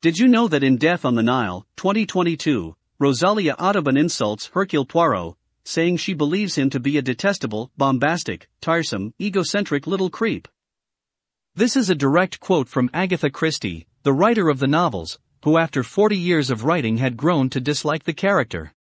Did you know that in Death on the Nile, 2022, Rosalie Otterbourne insults Hercule Poirot, saying she believes him to be a detestable, bombastic, tiresome, egocentric little creep? This is a direct quote from Agatha Christie, the writer of the novels, who after 40 years of writing had grown to dislike the character.